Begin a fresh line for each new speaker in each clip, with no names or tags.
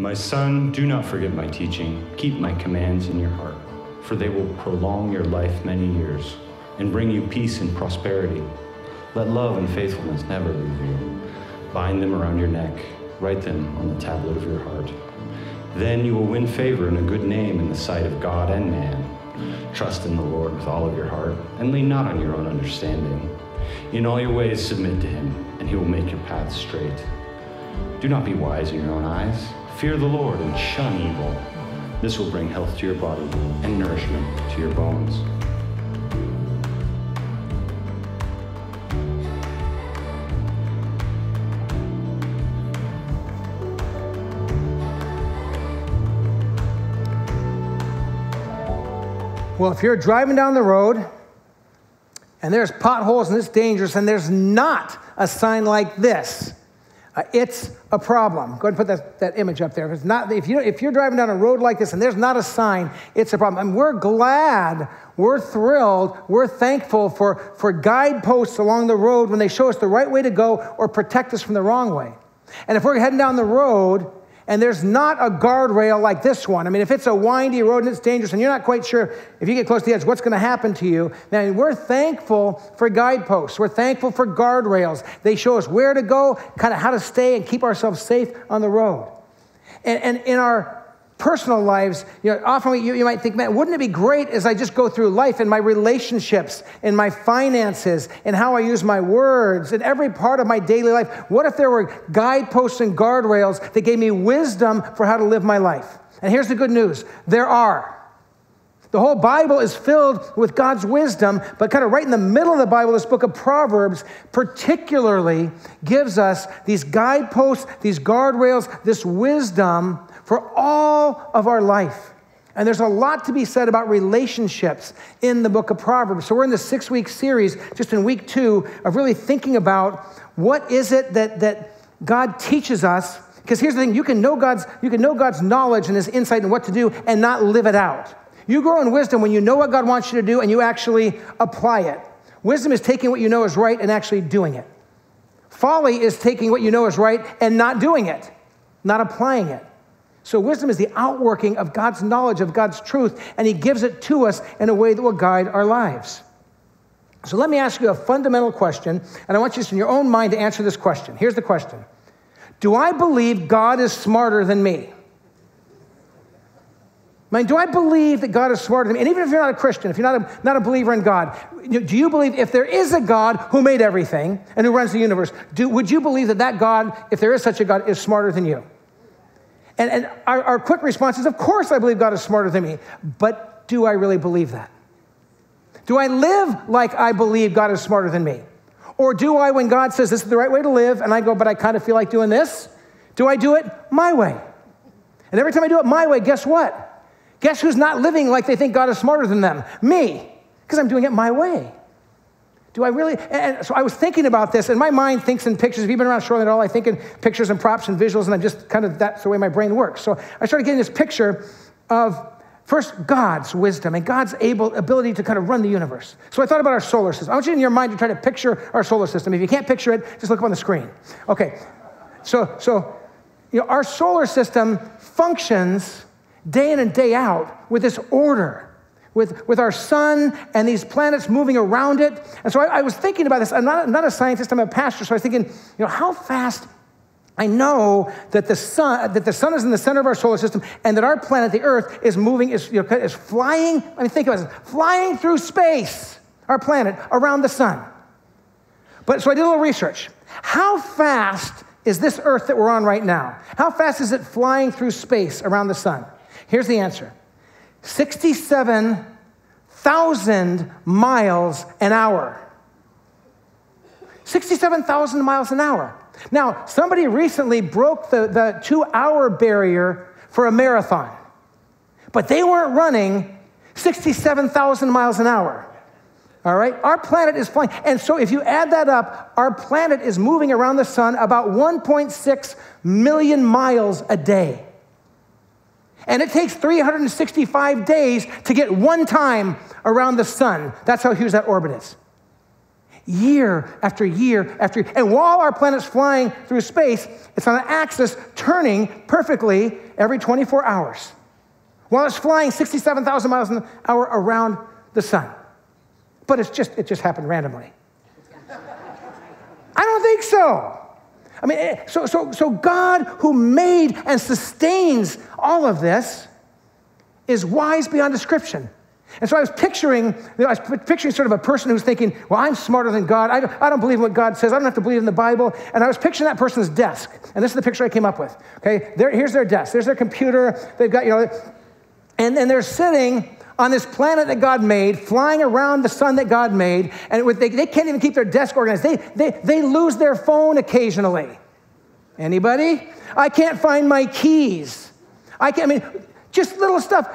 My son, do not forget my teaching. Keep my commands in your heart, for they will prolong your life many years and bring you peace and prosperity. Let love and faithfulness never leave you. Bind them around your neck, write them on the tablet of your heart. Then you will win favor and a good name in the sight of God and man. Trust in the Lord with all of your heart and lean not on your own understanding. In all your ways, submit to him, and he will make your paths straight. Do not be wise in your own eyes. Fear the Lord and shun evil. This will bring health to your body and nourishment to your bones.
Well, if you're driving down the road and there's potholes and it's dangerous and there's not a sign like this, uh, it's a problem. Go ahead and put that, that image up there. If, not, if, you, if you're driving down a road like this and there's not a sign, it's a problem. And we're glad, we're thrilled, we're thankful for, for guideposts along the road when they show us the right way to go or protect us from the wrong way. And if we're heading down the road and there's not a guardrail like this one. I mean, if it's a windy road and it's dangerous and you're not quite sure if you get close to the edge what's going to happen to you, man, we're thankful for guideposts. We're thankful for guardrails. They show us where to go, kind of how to stay and keep ourselves safe on the road. And, and in our personal lives, you know, often you, you might think, man, wouldn't it be great as I just go through life and my relationships, and my finances, and how I use my words, in every part of my daily life? What if there were guideposts and guardrails that gave me wisdom for how to live my life? And here's the good news there are. The whole Bible is filled with God's wisdom, but kind of right in the middle of the Bible, this book of Proverbs particularly gives us these guideposts, these guardrails, this wisdom for all of our life. And there's a lot to be said about relationships in the book of Proverbs. So we're in the six week series, just in week two, of really thinking about what is it that, that God teaches us. Because here's the thing you can, know God's, you can know God's knowledge and his insight and what to do and not live it out. You grow in wisdom when you know what God wants you to do and you actually apply it. Wisdom is taking what you know is right and actually doing it. Folly is taking what you know is right and not doing it, not applying it. So, wisdom is the outworking of God's knowledge, of God's truth, and He gives it to us in a way that will guide our lives. So, let me ask you a fundamental question, and I want you, in your own mind, to answer this question. Here's the question Do I believe God is smarter than me? I mean, do I believe that God is smarter than me? And even if you're not a Christian, if you're not a, not a believer in God, do you believe if there is a God who made everything and who runs the universe, do, would you believe that that God, if there is such a God, is smarter than you? And, and our, our quick response is, of course, I believe God is smarter than me. But do I really believe that? Do I live like I believe God is smarter than me? Or do I, when God says this is the right way to live, and I go, but I kind of feel like doing this, do I do it my way? And every time I do it my way, guess what? Guess who's not living like they think God is smarter than them? Me, because I'm doing it my way. Do I really? And so I was thinking about this, and my mind thinks in pictures. If you've been around Shoreline at all, I think in pictures and props and visuals, and I'm just kind of that's the way my brain works. So I started getting this picture of first God's wisdom and God's able ability to kind of run the universe. So I thought about our solar system. I want you in your mind to try to picture our solar system. If you can't picture it, just look up on the screen. Okay. So so you know, our solar system functions day in and day out with this order with, with our sun and these planets moving around it. And so I, I was thinking about this. I'm not, I'm not a scientist, I'm a pastor. So I was thinking, you know, how fast I know that the sun that the sun is in the center of our solar system, and that our planet, the Earth, is moving, is, you know, is flying. I mean, think about this: flying through space, our planet around the sun. But so I did a little research. How fast is this Earth that we're on right now? How fast is it flying through space around the sun? Here's the answer: 67,000 miles an hour. 67,000 miles an hour. Now, somebody recently broke the, the two hour barrier for a marathon, but they weren't running 67,000 miles an hour. All right? Our planet is flying. And so if you add that up, our planet is moving around the sun about 1.6 million miles a day. And it takes 365 days to get one time around the sun. That's how huge that orbit is. Year after year after year. And while our planet's flying through space, it's on an axis turning perfectly every 24 hours while it's flying 67,000 miles an hour around the sun. But it's just, it just happened randomly. I don't think so. I mean, eh, so, so, so God, who made and sustains all of this, is wise beyond description. And so I was picturing, I was picturing sort of a person who's thinking, well, I'm smarter than God. I don't, I don't believe what God says. I don't have to believe in the Bible. And I was picturing that person's desk. And this is the picture I came up with. Okay, there, here's their desk. There's their computer. They've got, you know, and, and they're sitting on this planet that God made, flying around the sun that God made, and with, they, they can't even keep their desk organized. They, they, they lose their phone occasionally. Anybody? I can't find my keys. I can't, I mean, just little stuff.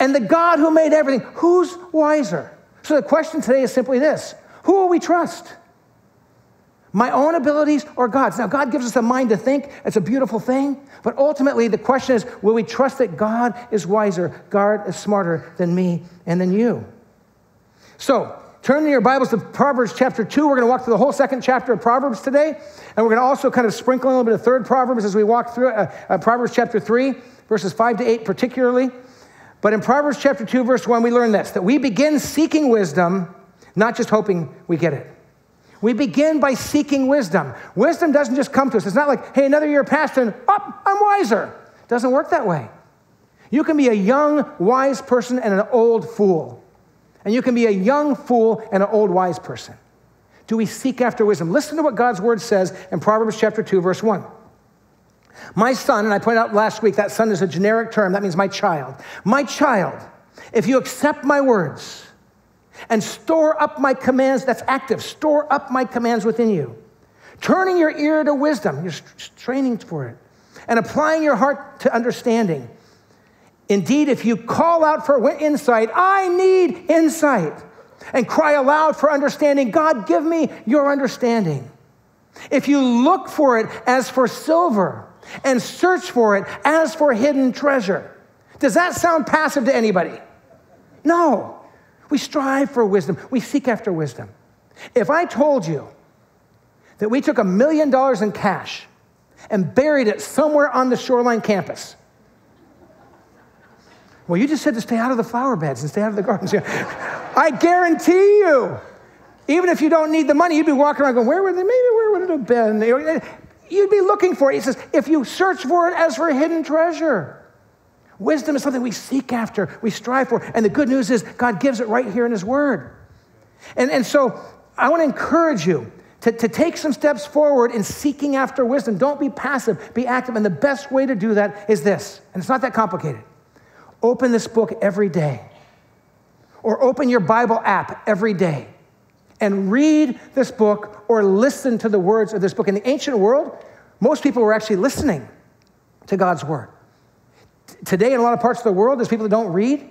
And the God who made everything, who's wiser? So the question today is simply this Who will we trust? My own abilities or God's? Now, God gives us a mind to think. It's a beautiful thing. But ultimately, the question is will we trust that God is wiser, God is smarter than me and than you? So, turn in your Bibles to Proverbs chapter 2. We're going to walk through the whole second chapter of Proverbs today. And we're going to also kind of sprinkle a little bit of third Proverbs as we walk through uh, uh, Proverbs chapter 3, verses 5 to 8, particularly. But in Proverbs chapter 2, verse 1, we learn this that we begin seeking wisdom, not just hoping we get it. We begin by seeking wisdom. Wisdom doesn't just come to us. It's not like, hey, another year passed and, oh, I'm wiser. It doesn't work that way. You can be a young, wise person and an old fool. And you can be a young fool and an old, wise person. Do we seek after wisdom? Listen to what God's word says in Proverbs chapter 2, verse 1. My son, and I pointed out last week that son is a generic term, that means my child. My child, if you accept my words, and store up my commands. That's active. Store up my commands within you. Turning your ear to wisdom, you're training for it, and applying your heart to understanding. Indeed, if you call out for insight, I need insight, and cry aloud for understanding, God, give me your understanding. If you look for it as for silver and search for it as for hidden treasure, does that sound passive to anybody? No. We strive for wisdom, we seek after wisdom. If I told you that we took a million dollars in cash and buried it somewhere on the shoreline campus, well, you just said to stay out of the flower beds and stay out of the gardens. I guarantee you, even if you don't need the money, you'd be walking around going, Where would they? Maybe where would it have been? You'd be looking for it. He says, If you search for it as for a hidden treasure. Wisdom is something we seek after, we strive for. And the good news is, God gives it right here in His Word. And, and so I want to encourage you to, to take some steps forward in seeking after wisdom. Don't be passive, be active. And the best way to do that is this, and it's not that complicated. Open this book every day, or open your Bible app every day and read this book or listen to the words of this book. In the ancient world, most people were actually listening to God's word. Today, in a lot of parts of the world, there's people that don't read.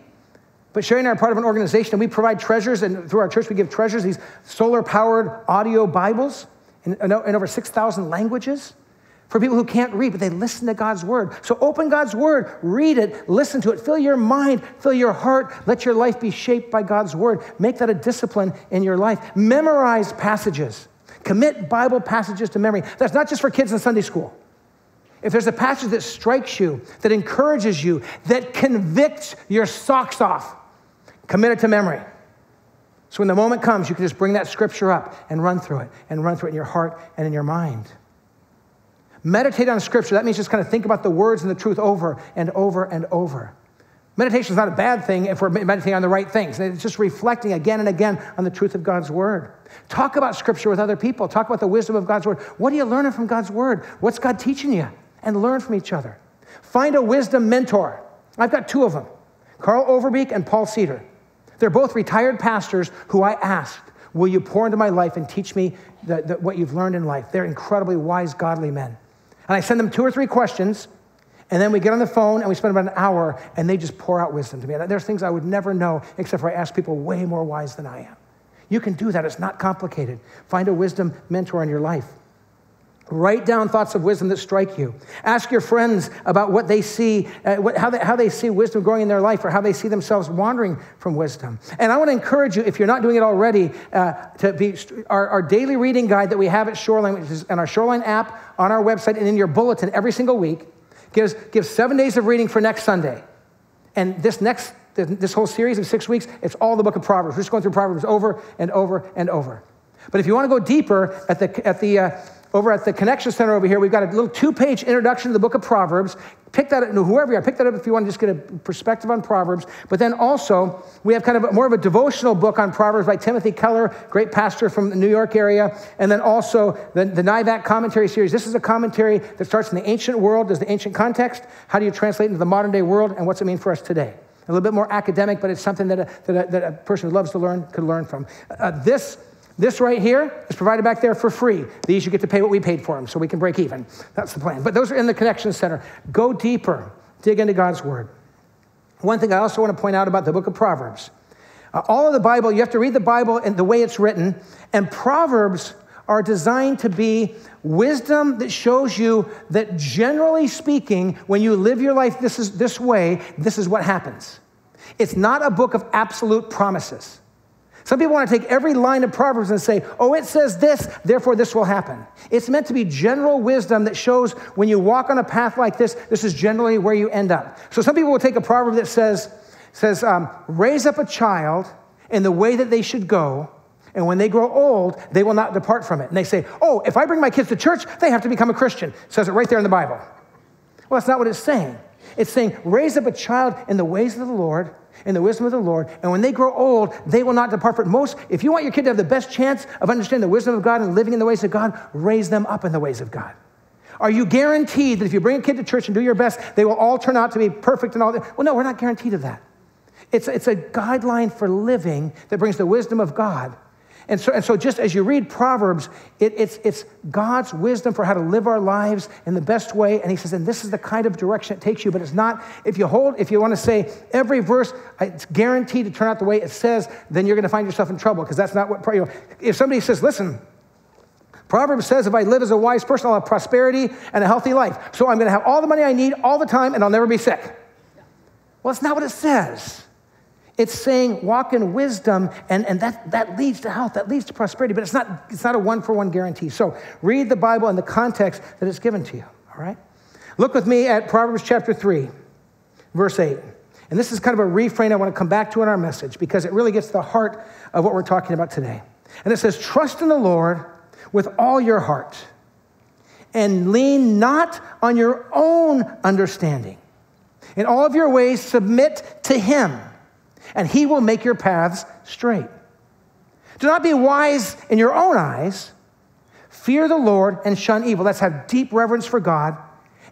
But Sherry and I are part of an organization, and we provide treasures, and through our church, we give treasures, these solar powered audio Bibles in, in over 6,000 languages for people who can't read, but they listen to God's word. So open God's word, read it, listen to it, fill your mind, fill your heart, let your life be shaped by God's word. Make that a discipline in your life. Memorize passages, commit Bible passages to memory. That's not just for kids in Sunday school. If there's a passage that strikes you, that encourages you, that convicts your socks off, commit it to memory. So when the moment comes, you can just bring that scripture up and run through it and run through it in your heart and in your mind. Meditate on scripture. That means just kind of think about the words and the truth over and over and over. Meditation is not a bad thing if we're meditating on the right things. It's just reflecting again and again on the truth of God's word. Talk about scripture with other people. Talk about the wisdom of God's word. What are you learning from God's word? What's God teaching you? And learn from each other. Find a wisdom mentor. I've got two of them Carl Overbeek and Paul Cedar. They're both retired pastors who I asked, Will you pour into my life and teach me the, the, what you've learned in life? They're incredibly wise, godly men. And I send them two or three questions, and then we get on the phone and we spend about an hour, and they just pour out wisdom to me. There's things I would never know except for I ask people way more wise than I am. You can do that, it's not complicated. Find a wisdom mentor in your life. Write down thoughts of wisdom that strike you. Ask your friends about what they see, uh, what, how, they, how they see wisdom growing in their life or how they see themselves wandering from wisdom. And I want to encourage you, if you're not doing it already, uh, to be our, our, daily reading guide that we have at Shoreline, which is in our Shoreline app, on our website, and in your bulletin every single week, gives, gives seven days of reading for next Sunday. And this next, this whole series of six weeks, it's all the book of Proverbs. We're just going through Proverbs over and over and over. But if you want to go deeper at the, at the, uh, over at the Connection Center over here, we've got a little two page introduction to the book of Proverbs. Pick that up, whoever you are, pick that up if you want to just get a perspective on Proverbs. But then also, we have kind of more of a devotional book on Proverbs by Timothy Keller, great pastor from the New York area. And then also the, the NIVAC commentary series. This is a commentary that starts in the ancient world, does the ancient context, how do you translate into the modern day world, and what's it mean for us today? A little bit more academic, but it's something that a, that a, that a person who loves to learn could learn from. Uh, this this right here is provided back there for free. These you get to pay what we paid for them so we can break even. That's the plan. But those are in the Connection Center. Go deeper, dig into God's Word. One thing I also want to point out about the book of Proverbs uh, all of the Bible, you have to read the Bible in the way it's written, and Proverbs are designed to be wisdom that shows you that generally speaking, when you live your life this, is, this way, this is what happens. It's not a book of absolute promises. Some people want to take every line of Proverbs and say, oh, it says this, therefore this will happen. It's meant to be general wisdom that shows when you walk on a path like this, this is generally where you end up. So some people will take a proverb that says, says um, raise up a child in the way that they should go, and when they grow old, they will not depart from it. And they say, oh, if I bring my kids to church, they have to become a Christian. It says it right there in the Bible. Well, that's not what it's saying. It's saying, raise up a child in the ways of the Lord, in the wisdom of the Lord, and when they grow old, they will not depart from it. Most, if you want your kid to have the best chance of understanding the wisdom of God and living in the ways of God, raise them up in the ways of God. Are you guaranteed that if you bring a kid to church and do your best, they will all turn out to be perfect and all that? Well, no, we're not guaranteed of that. It's, it's a guideline for living that brings the wisdom of God and so, and so just as you read Proverbs, it, it's, it's God's wisdom for how to live our lives in the best way. And he says, and this is the kind of direction it takes you. But it's not, if you hold, if you want to say every verse, uh, it's guaranteed to turn out the way it says, then you're going to find yourself in trouble because that's not what, you know, if somebody says, listen, Proverbs says, if I live as a wise person, I'll have prosperity and a healthy life. So I'm going to have all the money I need all the time and I'll never be sick. Well, that's not what it says. It's saying walk in wisdom, and, and that, that leads to health, that leads to prosperity, but it's not, it's not a one for one guarantee. So read the Bible in the context that it's given to you, all right? Look with me at Proverbs chapter 3, verse 8. And this is kind of a refrain I want to come back to in our message because it really gets to the heart of what we're talking about today. And it says, Trust in the Lord with all your heart and lean not on your own understanding. In all of your ways, submit to Him and he will make your paths straight. Do not be wise in your own eyes. Fear the Lord and shun evil. Let's have deep reverence for God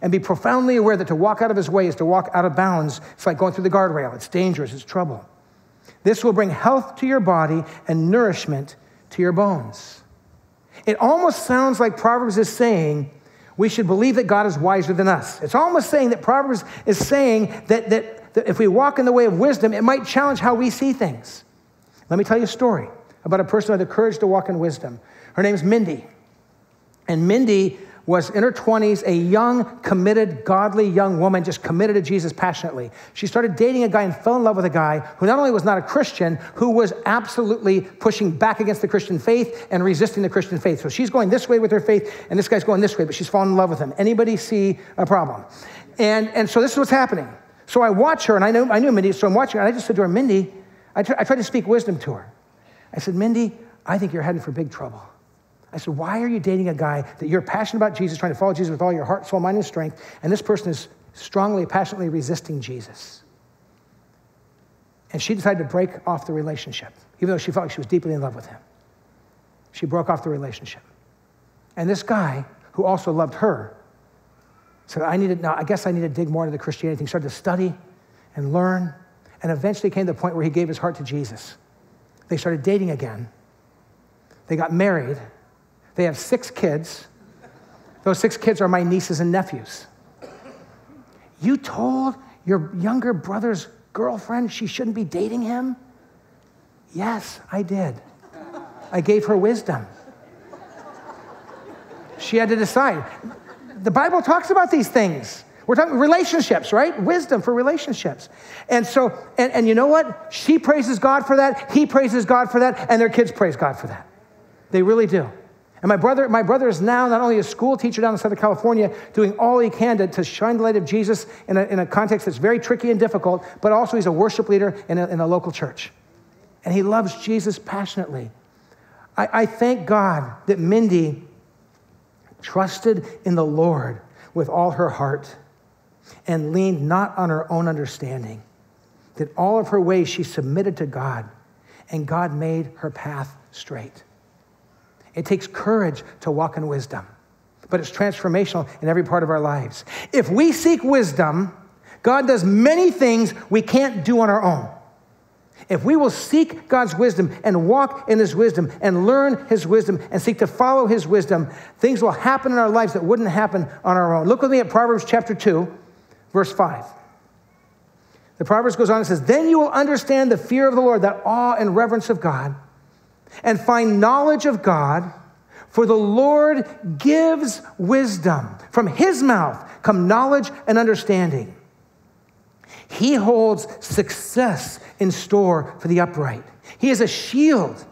and be profoundly aware that to walk out of his way is to walk out of bounds. It's like going through the guardrail, it's dangerous, it's trouble. This will bring health to your body and nourishment to your bones. It almost sounds like Proverbs is saying we should believe that God is wiser than us. It's almost saying that Proverbs is saying that, that that if we walk in the way of wisdom, it might challenge how we see things. Let me tell you a story about a person who had the courage to walk in wisdom. Her name's Mindy. And Mindy was in her 20s, a young, committed, godly young woman, just committed to Jesus passionately. She started dating a guy and fell in love with a guy who not only was not a Christian, who was absolutely pushing back against the Christian faith and resisting the Christian faith. So she's going this way with her faith, and this guy's going this way, but she's fallen in love with him. Anybody see a problem? And, and so this is what's happening. So I watch her, and I knew, I knew Mindy, so I'm watching her, and I just said to her, Mindy, I, I tried to speak wisdom to her. I said, Mindy, I think you're heading for big trouble. I said, Why are you dating a guy that you're passionate about Jesus, trying to follow Jesus with all your heart, soul, mind, and strength, and this person is strongly, passionately resisting Jesus? And she decided to break off the relationship, even though she felt like she was deeply in love with him. She broke off the relationship. And this guy, who also loved her, so I needed, now I guess I needed to dig more into the Christianity. He started to study and learn, and eventually came to the point where he gave his heart to Jesus. They started dating again. They got married. They have six kids. Those six kids are my nieces and nephews. You told your younger brother's girlfriend she shouldn't be dating him? Yes, I did. I gave her wisdom. She had to decide the Bible talks about these things. We're talking relationships, right? Wisdom for relationships. And so, and, and you know what? She praises God for that. He praises God for that. And their kids praise God for that. They really do. And my brother, my brother is now not only a school teacher down in Southern California, doing all he can to, to shine the light of Jesus in a, in a context that's very tricky and difficult, but also he's a worship leader in a, in a local church. And he loves Jesus passionately. I, I thank God that Mindy trusted in the Lord with all her heart and leaned not on her own understanding. That all of her ways she submitted to God, and God made her path straight. It takes courage to walk in wisdom, but it's transformational in every part of our lives. If we seek wisdom, God does many things we can't do on our own. If we will seek God's wisdom and walk in His wisdom and learn His wisdom and seek to follow His wisdom, things will happen in our lives that wouldn't happen on our own. Look with me at Proverbs chapter 2, verse 5. The Proverbs goes on and says, Then you will understand the fear of the Lord, that awe and reverence of God, and find knowledge of God, for the Lord gives wisdom. From His mouth come knowledge and understanding. He holds success in store for the upright. He is a shield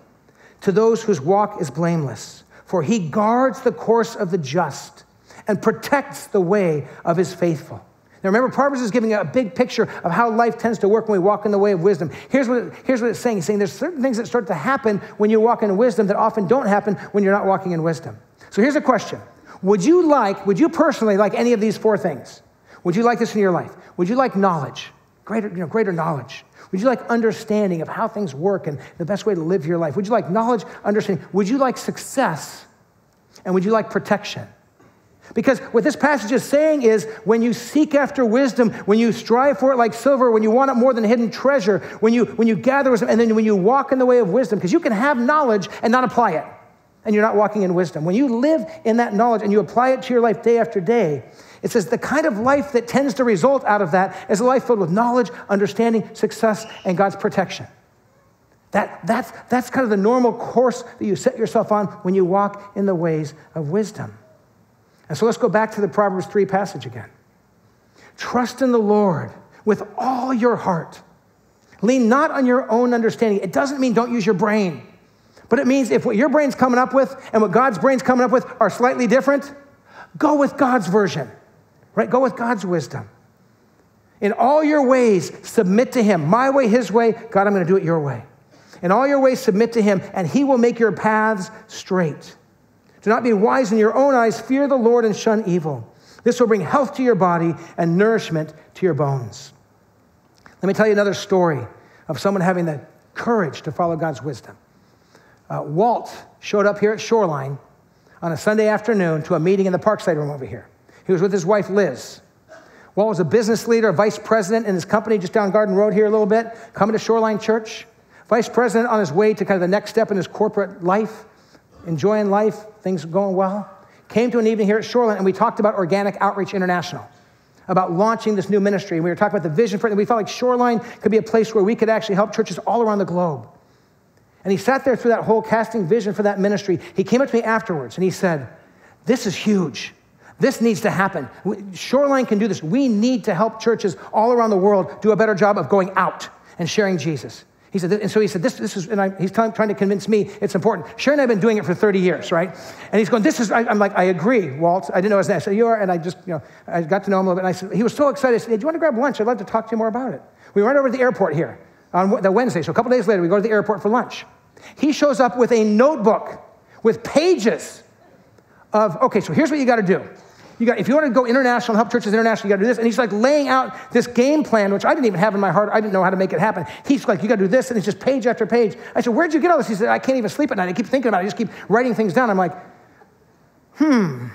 to those whose walk is blameless, for he guards the course of the just and protects the way of his faithful. Now remember, Proverbs is giving a big picture of how life tends to work when we walk in the way of wisdom. Here's what, here's what it's saying. It's saying there's certain things that start to happen when you walk in wisdom that often don't happen when you're not walking in wisdom. So here's a question. Would you like, would you personally like any of these four things? Would you like this in your life? Would you like knowledge? Greater, you know, greater knowledge. Would you like understanding of how things work and the best way to live your life? Would you like knowledge, understanding? Would you like success? And would you like protection? Because what this passage is saying is when you seek after wisdom, when you strive for it like silver, when you want it more than hidden treasure, when you, when you gather wisdom, and then when you walk in the way of wisdom, because you can have knowledge and not apply it, and you're not walking in wisdom. When you live in that knowledge and you apply it to your life day after day, it says the kind of life that tends to result out of that is a life filled with knowledge, understanding, success, and God's protection. That, that's, that's kind of the normal course that you set yourself on when you walk in the ways of wisdom. And so let's go back to the Proverbs 3 passage again. Trust in the Lord with all your heart. Lean not on your own understanding. It doesn't mean don't use your brain, but it means if what your brain's coming up with and what God's brain's coming up with are slightly different, go with God's version right? Go with God's wisdom. In all your ways, submit to Him. My way, His way. God, I'm going to do it your way. In all your ways, submit to Him, and He will make your paths straight. Do not be wise in your own eyes. Fear the Lord and shun evil. This will bring health to your body and nourishment to your bones. Let me tell you another story of someone having the courage to follow God's wisdom. Uh, Walt showed up here at Shoreline on a Sunday afternoon to a meeting in the Parkside room over here. He was with his wife, Liz. Walt was a business leader, a vice president in his company just down Garden Road here a little bit, coming to Shoreline Church. Vice president on his way to kind of the next step in his corporate life, enjoying life, things going well. Came to an evening here at Shoreline, and we talked about Organic Outreach International, about launching this new ministry. And we were talking about the vision for it, and we felt like Shoreline could be a place where we could actually help churches all around the globe. And he sat there through that whole casting vision for that ministry. He came up to me afterwards and he said, This is huge. This needs to happen. Shoreline can do this. We need to help churches all around the world do a better job of going out and sharing Jesus. He said, and so he said, this, this is, and I, he's trying, to convince me it's important. Sherry and I have been doing it for 30 years, right? And he's going, this is, I, am like, I agree, Walt. I didn't know his name. I said, you are, and I just, you know, I got to know him a little bit. And I said, he was so excited. I said, hey, do you want to grab lunch? I'd love to talk to you more about it. We went over to the airport here on the Wednesday. So a couple days later, we go to the airport for lunch. He shows up with a notebook with pages of, okay, so here's what you got to do. You got, if you want to go international, help churches international, you got to do this. And he's like laying out this game plan, which I didn't even have in my heart. I didn't know how to make it happen. He's like, you got to do this. And it's just page after page. I said, where'd you get all this? He said, I can't even sleep at night. I keep thinking about it. I just keep writing things down. I'm like, hmm,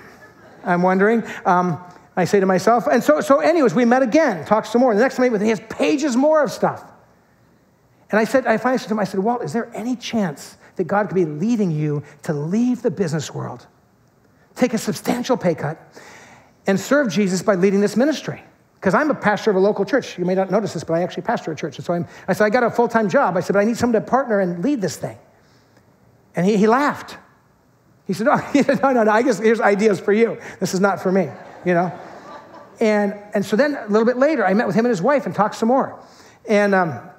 I'm wondering. Um, I say to myself, and so, so anyways, we met again, talked some more. The next time I with him, he has pages more of stuff. And I said, I finally said to him, I said, Walt, is there any chance that God could be leading you to leave the business world, take a substantial pay cut, and serve Jesus by leading this ministry. Because I'm a pastor of a local church. You may not notice this, but I actually pastor a church. And so I'm, I said, I got a full time job. I said, but I need someone to partner and lead this thing. And he, he laughed. He said, oh, no, no, no, I guess here's ideas for you. This is not for me, you know? And, and so then a little bit later, I met with him and his wife and talked some more. And, um,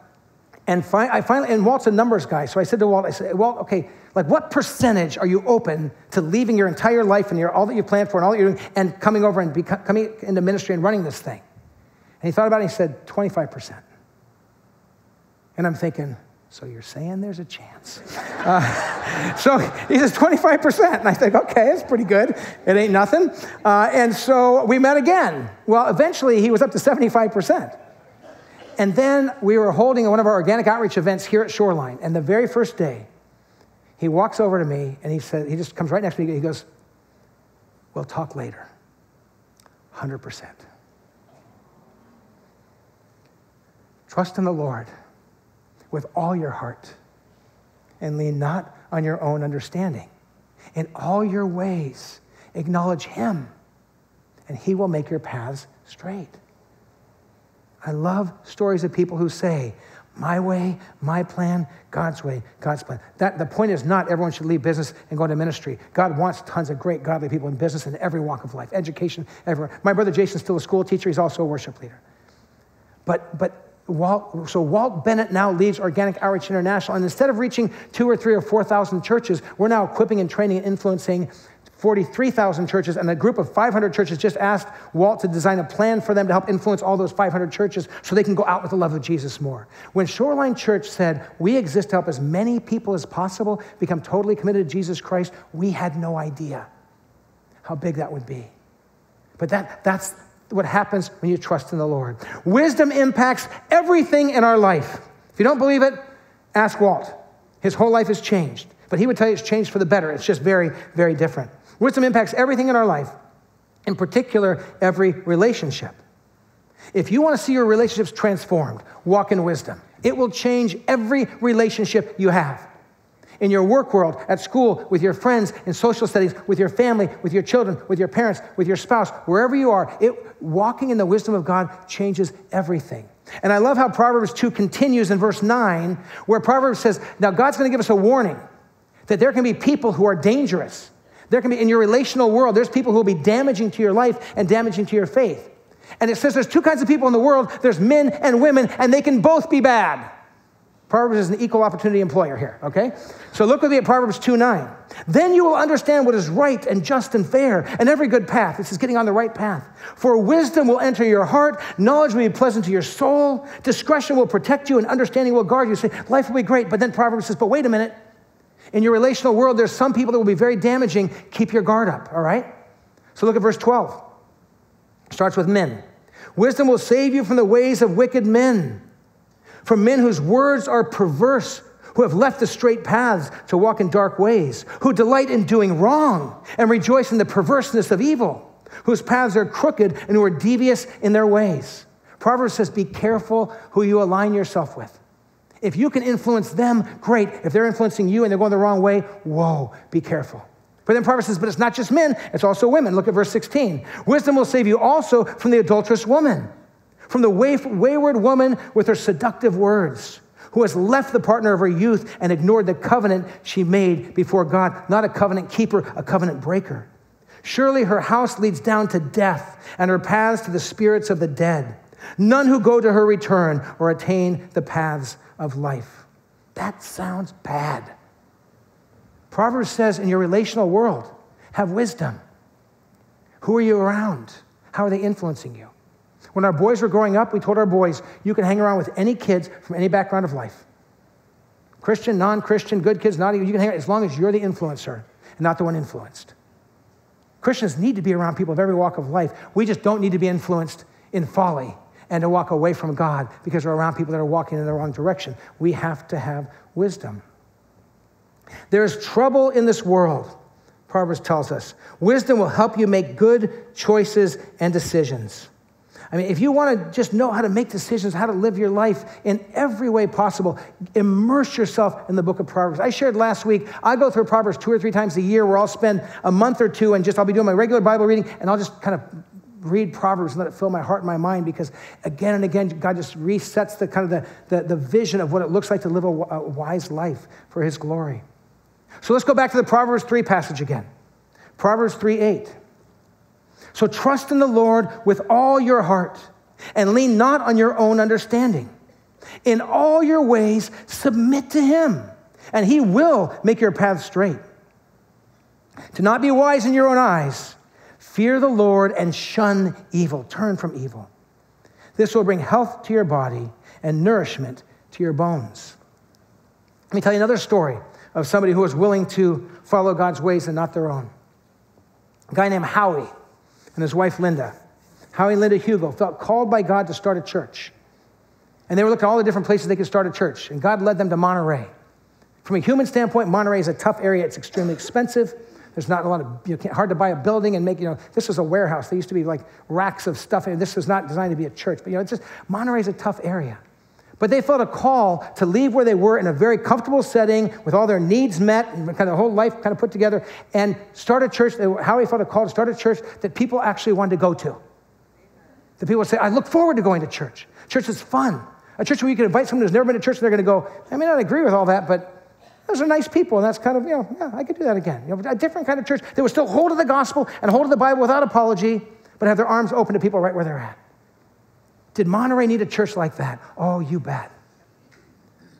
And fi- I finally, and Walt's a numbers guy. So I said to Walt, I said, Walt, okay, like what percentage are you open to leaving your entire life and your, all that you planned for and all that you're doing and coming over and coming into ministry and running this thing? And he thought about it and he said, 25%. And I'm thinking, so you're saying there's a chance. Uh, so he says 25%. And I think, okay, that's pretty good. It ain't nothing. Uh, and so we met again. Well, eventually he was up to 75%. And then we were holding one of our organic outreach events here at Shoreline. And the very first day, he walks over to me and he said, he just comes right next to me. He goes, We'll talk later. 100%. Trust in the Lord with all your heart and lean not on your own understanding. In all your ways, acknowledge Him, and He will make your paths straight. I love stories of people who say, my way, my plan, God's way, God's plan. That, the point is not everyone should leave business and go into ministry. God wants tons of great godly people in business in every walk of life, education, everywhere. My brother Jason's still a school teacher, he's also a worship leader. But, but Walt, so Walt Bennett now leads Organic Outreach International, and instead of reaching two or three or 4,000 churches, we're now equipping and training and influencing 43,000 churches, and a group of 500 churches just asked Walt to design a plan for them to help influence all those 500 churches so they can go out with the love of Jesus more. When Shoreline Church said, We exist to help as many people as possible become totally committed to Jesus Christ, we had no idea how big that would be. But that, that's what happens when you trust in the Lord. Wisdom impacts everything in our life. If you don't believe it, ask Walt. His whole life has changed, but he would tell you it's changed for the better. It's just very, very different. Wisdom impacts everything in our life, in particular, every relationship. If you want to see your relationships transformed, walk in wisdom. It will change every relationship you have in your work world, at school, with your friends, in social settings, with your family, with your children, with your parents, with your spouse, wherever you are, it, walking in the wisdom of God changes everything. And I love how Proverbs 2 continues in verse 9, where Proverbs says, Now God's going to give us a warning that there can be people who are dangerous. There can be, in your relational world, there's people who will be damaging to your life and damaging to your faith. And it says there's two kinds of people in the world there's men and women, and they can both be bad. Proverbs is an equal opportunity employer here, okay? So look with me at Proverbs 2 9. Then you will understand what is right and just and fair and every good path. This is getting on the right path. For wisdom will enter your heart, knowledge will be pleasant to your soul, discretion will protect you, and understanding will guard you. Say, life will be great. But then Proverbs says, but wait a minute. In your relational world, there's some people that will be very damaging. Keep your guard up, all right? So look at verse 12. It starts with men. Wisdom will save you from the ways of wicked men, from men whose words are perverse, who have left the straight paths to walk in dark ways, who delight in doing wrong and rejoice in the perverseness of evil, whose paths are crooked and who are devious in their ways. Proverbs says, Be careful who you align yourself with. If you can influence them, great. If they're influencing you and they're going the wrong way, whoa, be careful. But then Proverbs says, but it's not just men, it's also women. Look at verse 16. Wisdom will save you also from the adulterous woman, from the wayward woman with her seductive words, who has left the partner of her youth and ignored the covenant she made before God, not a covenant keeper, a covenant breaker. Surely her house leads down to death, and her paths to the spirits of the dead. None who go to her return or attain the paths of life. That sounds bad. Proverbs says in your relational world, have wisdom. Who are you around? How are they influencing you? When our boys were growing up, we told our boys, you can hang around with any kids from any background of life. Christian, non Christian, good kids, not you can hang out as long as you're the influencer and not the one influenced. Christians need to be around people of every walk of life. We just don't need to be influenced in folly and to walk away from God because we're around people that are walking in the wrong direction. We have to have wisdom. There's trouble in this world, Proverbs tells us. Wisdom will help you make good choices and decisions. I mean, if you want to just know how to make decisions, how to live your life in every way possible, immerse yourself in the book of Proverbs. I shared last week, I go through Proverbs two or three times a year where I'll spend a month or two and just, I'll be doing my regular Bible reading and I'll just kind of read Proverbs and let it fill my heart and my mind because again and again, God just resets the kind of the, the, the vision of what it looks like to live a, a wise life for his glory. So let's go back to the Proverbs 3 passage again. Proverbs 3 8. So trust in the Lord with all your heart and lean not on your own understanding. In all your ways, submit to him, and he will make your path straight. To not be wise in your own eyes, fear the Lord and shun evil. Turn from evil. This will bring health to your body and nourishment to your bones. Let me tell you another story of somebody who was willing to follow God's ways and not their own. A guy named Howie and his wife Linda. Howie and Linda Hugo felt called by God to start a church. And they were looking at all the different places they could start a church. And God led them to Monterey. From a human standpoint, Monterey is a tough area. It's extremely expensive. There's not a lot of, you know, hard to buy a building and make, you know, this was a warehouse. There used to be like racks of stuff. And this was not designed to be a church. But, you know, it's just, Monterey's a tough area. But they felt a call to leave where they were in a very comfortable setting with all their needs met and kind of the whole life kind of put together and start a church. Howie felt a call to start a church that people actually wanted to go to. The people would say, I look forward to going to church. Church is fun. A church where you can invite someone who's never been to church and they're going to go, I may not agree with all that, but those are nice people. And that's kind of, you know, yeah, I could do that again. You know, a different kind of church that would still hold to the gospel and hold to the Bible without apology, but have their arms open to people right where they're at. Did Monterey need a church like that? Oh, you bet.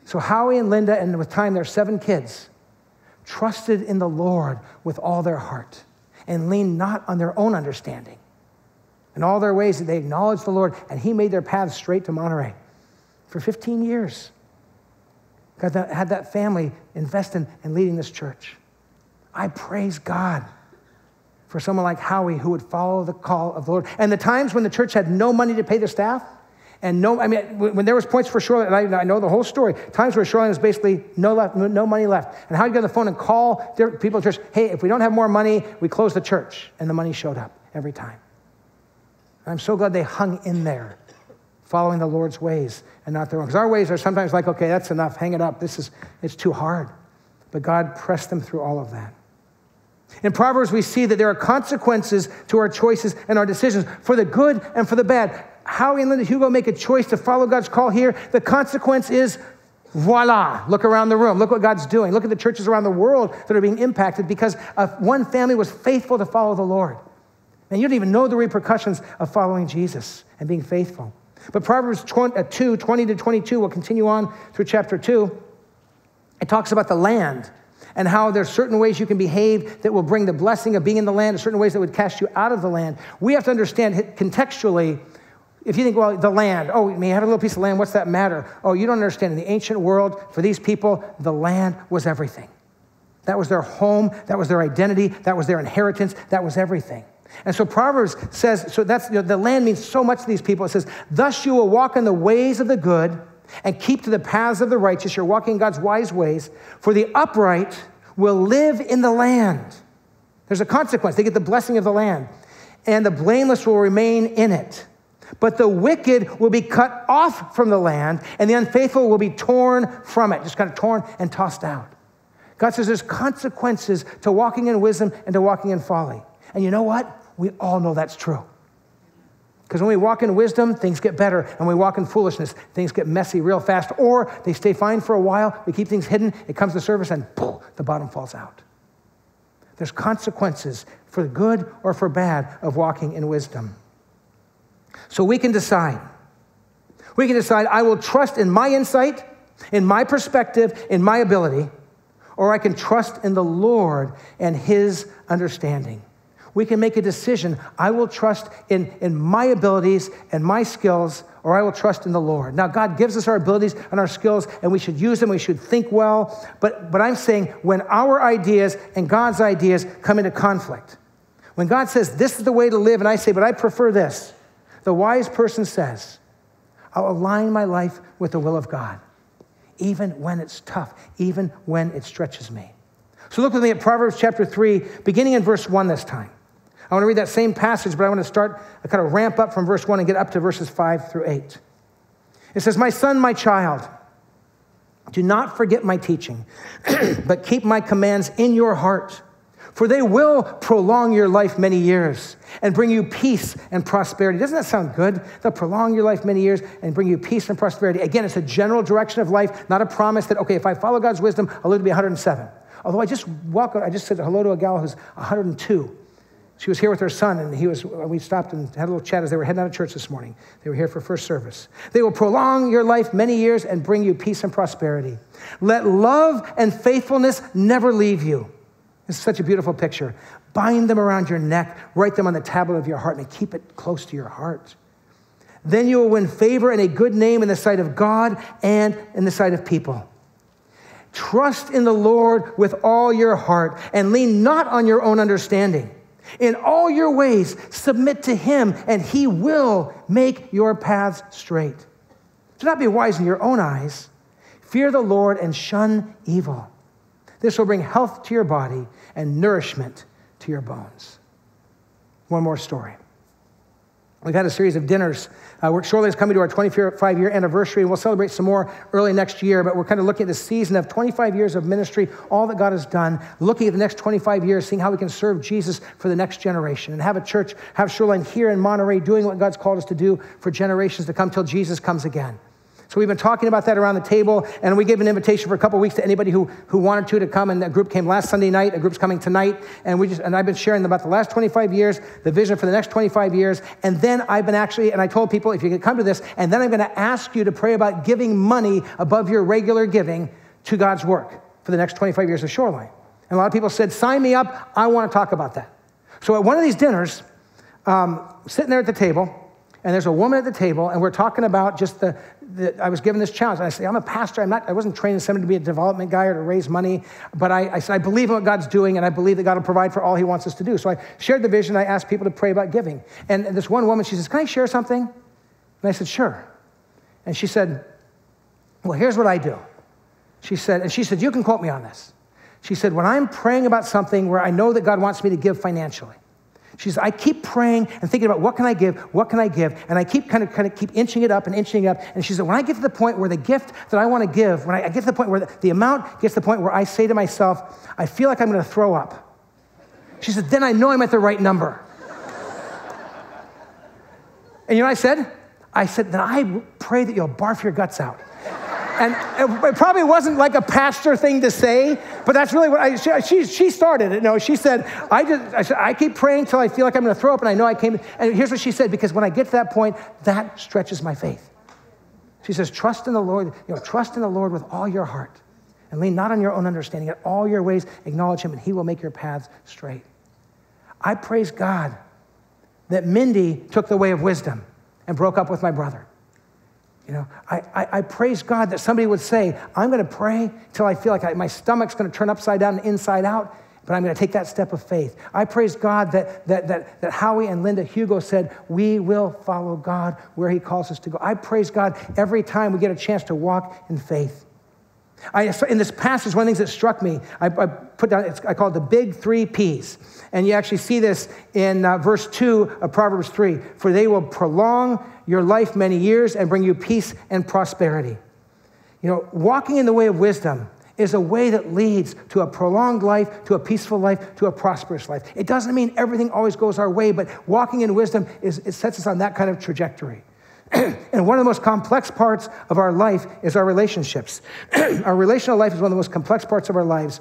So Howie and Linda, and with time, their seven kids, trusted in the Lord with all their heart and leaned not on their own understanding. In all their ways, they acknowledged the Lord, and He made their paths straight to Monterey for 15 years. God had that family invest in, in leading this church. I praise God for someone like Howie who would follow the call of the Lord. And the times when the church had no money to pay the staff, and no, I mean, when there was points for Shoreline, and I, I know the whole story, times where Shoreline was basically no, left, no money left. And Howie get on the phone and call people at church, hey, if we don't have more money, we close the church. And the money showed up every time. And I'm so glad they hung in there, following the Lord's ways and not their own. Because our ways are sometimes like, okay, that's enough, hang it up. This is, it's too hard. But God pressed them through all of that. In Proverbs, we see that there are consequences to our choices and our decisions for the good and for the bad. Howie and Linda Hugo make a choice to follow God's call here. The consequence is voila. Look around the room. Look what God's doing. Look at the churches around the world that are being impacted because one family was faithful to follow the Lord. And you don't even know the repercussions of following Jesus and being faithful. But Proverbs uh, 2 20 to 22 will continue on through chapter 2. It talks about the land and how there's certain ways you can behave that will bring the blessing of being in the land, and certain ways that would cast you out of the land. We have to understand contextually. If you think, well, the land, oh, you may have a little piece of land, what's that matter? Oh, you don't understand. In the ancient world, for these people, the land was everything. That was their home, that was their identity, that was their inheritance, that was everything. And so Proverbs says, so that's you know, the land means so much to these people. It says, Thus you will walk in the ways of the good and keep to the paths of the righteous. You're walking God's wise ways. For the upright will live in the land. There's a consequence. They get the blessing of the land. And the blameless will remain in it. But the wicked will be cut off from the land, and the unfaithful will be torn from it, just kind of torn and tossed out. God says there's consequences to walking in wisdom and to walking in folly. And you know what? We all know that's true. Because when we walk in wisdom, things get better. And when we walk in foolishness, things get messy real fast. Or they stay fine for a while, we keep things hidden, it comes to surface, and poof, the bottom falls out. There's consequences for the good or for bad of walking in wisdom. So we can decide. We can decide, I will trust in my insight, in my perspective, in my ability, or I can trust in the Lord and his understanding we can make a decision. I will trust in, in my abilities and my skills, or I will trust in the Lord. Now, God gives us our abilities and our skills, and we should use them. We should think well. But, but I'm saying when our ideas and God's ideas come into conflict, when God says, This is the way to live, and I say, But I prefer this, the wise person says, I'll align my life with the will of God, even when it's tough, even when it stretches me. So look with me at Proverbs chapter 3, beginning in verse 1 this time. I want to read that same passage, but I want to start, I kind of ramp up from verse 1 and get up to verses 5 through 8. It says, My son, my child, do not forget my teaching, but keep my commands in your heart, for they will prolong your life many years and bring you peace and prosperity. Doesn't that sound good? They'll prolong your life many years and bring you peace and prosperity. Again, it's a general direction of life, not a promise that, okay, if I follow God's wisdom, I'll live to be 107. Although I just welcome, I just said hello to a gal who's 102 She was here with her son, and he was, uh, we stopped and had a little chat as they were heading out of church this morning. They were here for first service. They will prolong your life many years and bring you peace and prosperity. Let love and faithfulness never leave you. It's such a beautiful picture. Bind them around your neck, write them on the tablet of your heart, and keep it close to your heart. Then you will win favor and a good name in the sight of God and in the sight of people. Trust in the Lord with all your heart and lean not on your own understanding. In all your ways, submit to him, and he will make your paths straight. Do not be wise in your own eyes. Fear the Lord and shun evil. This will bring health to your body and nourishment to your bones. One more story. We've had a series of dinners. Uh, we're shortly coming to our 25 year anniversary, and we'll celebrate some more early next year. But we're kind of looking at the season of 25 years of ministry, all that God has done, looking at the next 25 years, seeing how we can serve Jesus for the next generation and have a church, have Shoreline here in Monterey doing what God's called us to do for generations to come till Jesus comes again. So we've been talking about that around the table, and we gave an invitation for a couple weeks to anybody who, who wanted to to come. And a group came last Sunday night. A group's coming tonight, and we just and I've been sharing about the last 25 years, the vision for the next 25 years, and then I've been actually and I told people if you could come to this, and then I'm going to ask you to pray about giving money above your regular giving to God's work for the next 25 years of Shoreline. And a lot of people said, "Sign me up. I want to talk about that." So at one of these dinners, um, sitting there at the table and there's a woman at the table, and we're talking about just the, the I was given this challenge. And I said, I'm a pastor. I'm not, I wasn't training someone to be a development guy or to raise money, but I, I said, I believe in what God's doing, and I believe that God will provide for all He wants us to do. So I shared the vision. I asked people to pray about giving. And this one woman, she says, Can I share something? And I said, Sure. And she said, Well, here's what I do. She said, and she said, You can quote me on this. She said, When I'm praying about something where I know that God wants me to give financially, she says, I keep praying and thinking about what can I give, what can I give, and I keep kind of kind of keep inching it up and inching it up. And she said, when I get to the point where the gift that I want to give, when I, get to the point where the, the amount gets to the point where I say to myself, I feel like I'm going to throw up. She said, then I know I'm at the right number. and you know what I said? I said, then I pray that you'll barf your guts out. And it probably wasn't like a pastor thing to say, but that's really what I, she, she started it. No, she said, I just, I, said, I keep praying till I feel like I'm going to throw up, and I know I came. And here's what she said, because when I get to that point, that stretches my faith. She says, trust in the Lord, you know, trust in the Lord with all your heart and lean not on your own understanding. In all your ways, acknowledge him, and he will make your paths straight. I praise God that Mindy took the way of wisdom and broke up with my brother. You know, I, I, I, praise God that somebody would say, I'm going to pray until I feel like I, my stomach's going to turn upside down and inside out, but I'm going to take that step of faith. I praise God that, that, that, that Howie and Linda Hugo said, We will follow God where He calls us to go. I praise God every time we get a chance to walk in faith. I, in this passage, one of the things that struck me, I, I put down, I call it the big three P's. And you actually see this in uh, verse 2 of Proverbs 3 For they will prolong your life many years and bring you peace and prosperity. You know, walking in the way of wisdom is a way that leads to a prolonged life, to a peaceful life, to a prosperous life. It doesn't mean everything always goes our way, but walking in wisdom is, it sets us on that kind of trajectory. and one of the most complex parts of our life is our relationships. our relational life is one of the most complex parts of our lives.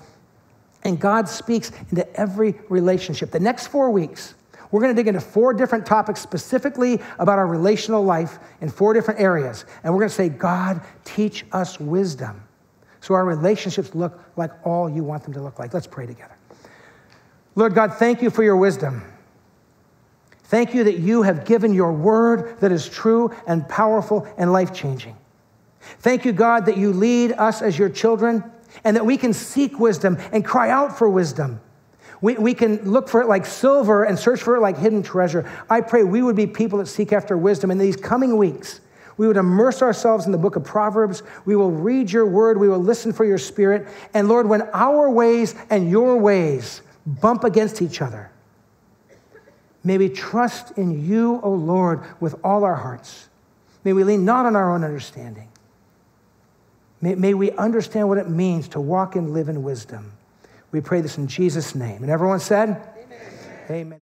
And God speaks into every relationship. The next four weeks, we're going to dig into four different topics specifically about our relational life in four different areas. And we're going to say, God, teach us wisdom so our relationships look like all you want them to look like. Let's pray together. Lord God, thank you for your wisdom. Thank you that you have given your word that is true and powerful and life changing. Thank you, God, that you lead us as your children and that we can seek wisdom and cry out for wisdom. We, we can look for it like silver and search for it like hidden treasure. I pray we would be people that seek after wisdom in these coming weeks. We would immerse ourselves in the book of Proverbs. We will read your word. We will listen for your spirit. And Lord, when our ways and your ways bump against each other, may we trust in you, O Lord, with all our hearts. May we lean not on our own understanding. May, may we understand what it means to walk and live in wisdom. We pray this in Jesus' name. And everyone said, Amen. Amen.